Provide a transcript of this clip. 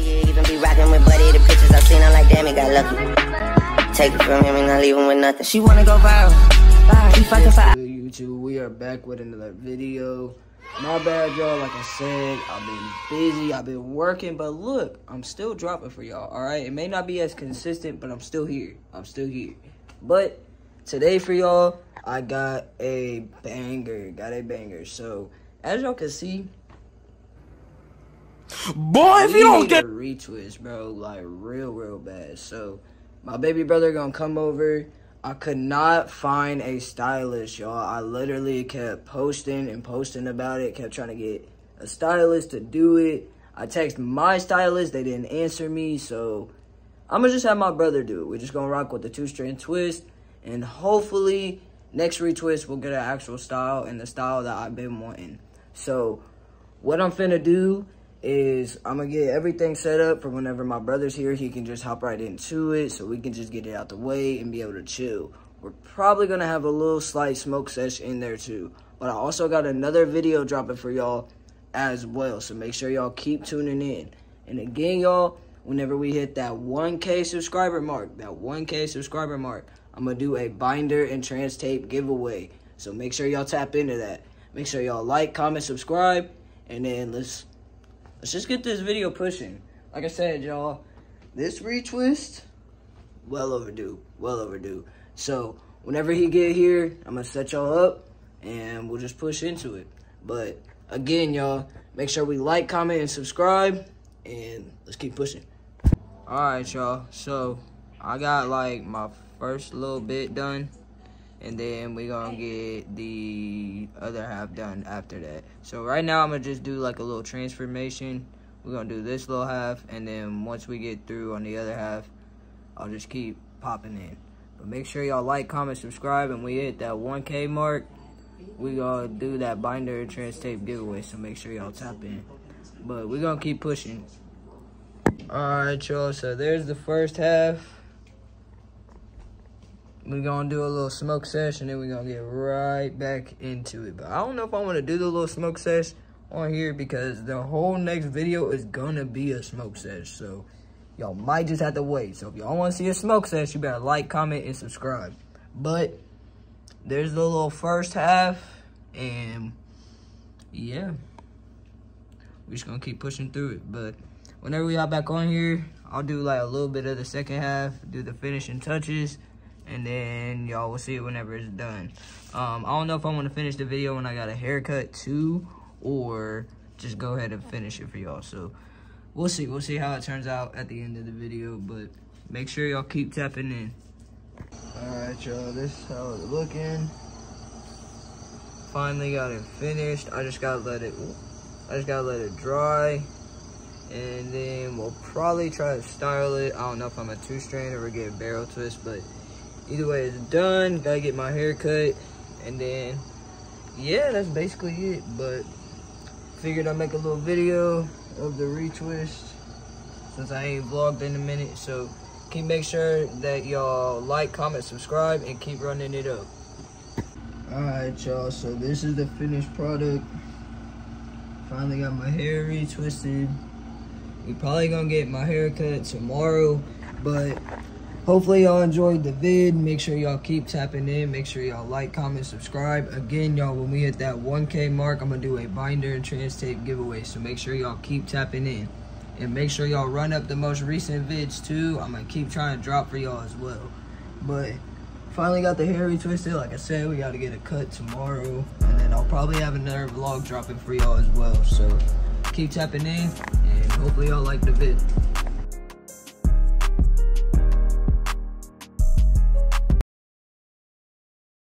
yeah, even be rocking with Buddy. The pictures I seen, I'm like, damn, he got lucky. Take it from him and not leave him with nothing. She wanna go viral. Bye. He fucking for YouTube, we are back with another video. My bad, y'all. Like I said, I've been busy. I've been working, but look, I'm still dropping for y'all. All right, it may not be as consistent, but I'm still here. I'm still here. But today for y'all, I got a banger. Got a banger. So as y'all can see, Boy, if you don't get a retwist, bro, like real, real bad. So my baby brother gonna come over. I could not find a stylist, y'all. I literally kept posting and posting about it. Kept trying to get a stylist to do it. I texted my stylist. They didn't answer me. So I'm to just have my brother do it. We're just going to rock with the two-strand twist. And hopefully next retwist we'll get an actual style and the style that I've been wanting. So what I'm finna do is I'm gonna get everything set up for whenever my brother's here, he can just hop right into it so we can just get it out the way and be able to chill. We're probably gonna have a little slight smoke sesh in there too. But I also got another video dropping for y'all as well. So make sure y'all keep tuning in. And again, y'all, whenever we hit that 1K subscriber mark, that 1K subscriber mark, I'm gonna do a binder and trans tape giveaway. So make sure y'all tap into that. Make sure y'all like, comment, subscribe, and then let's let's just get this video pushing. Like I said, y'all, this retwist, well overdue, well overdue. So whenever he get here, I'm gonna set y'all up, and we'll just push into it. But again, y'all, make sure we like, comment, and subscribe, and let's keep pushing. All right, y'all. So I got like my first little bit done and then we gonna get the other half done after that. So right now I'm gonna just do like a little transformation. We're gonna do this little half, and then once we get through on the other half, I'll just keep popping in. But make sure y'all like, comment, subscribe, and we hit that 1K mark. We gonna do that binder and trans tape giveaway, so make sure y'all tap in. But we gonna keep pushing. Alright, y'all, so there's the first half we're gonna do a little smoke session and then we're gonna get right back into it. But i don't know if i want to do the little smoke sesh on here because the whole next video is gonna be a smoke sesh. So y'all might just have to wait. So if y'all want to see a smoke sesh you better like comment and subscribe. But there's the little first half and yeah. We're just gonna keep pushing through it. But whenever we hop back on here i'll do like a little bit of the second half do the finishing touches and then y'all will see it whenever it's done. Um, I don't know if I want to finish the video when I got a haircut too, or just go ahead and finish it for y'all. So we'll see. We'll see how it turns out at the end of the video, but make sure y'all keep tapping in. All right, y'all, this is how it's looking. Finally got it finished. I just gotta let it, I just gotta let it dry. And then we'll probably try to style it. I don't know if I'm a two strand or get a barrel twist, but either way it's done. Gotta get my hair cut. And then yeah that's basically it. But figured i'd make a little video of the retwist since i ain't vlogged in a minute. So keep make sure that y'all like comment subscribe and keep running it up. All right y'all. So this is the finished product. Finally got my hair retwisted. We probably gonna get my haircut tomorrow but hopefully y'all enjoyed the vid. Make sure y'all keep tapping in. Make sure y'all like comment subscribe. Again y'all when we hit that 1k mark i'm gonna do a binder and trans tape giveaway. So make sure y'all keep tapping in. And make sure y'all run up the most recent vids too. I'm gonna keep trying to drop for y'all as well. But finally got the hair retwisted like i said we got to get a cut tomorrow. And then i'll probably have another vlog dropping for y'all as well. So keep tapping in and hopefully y'all like the vid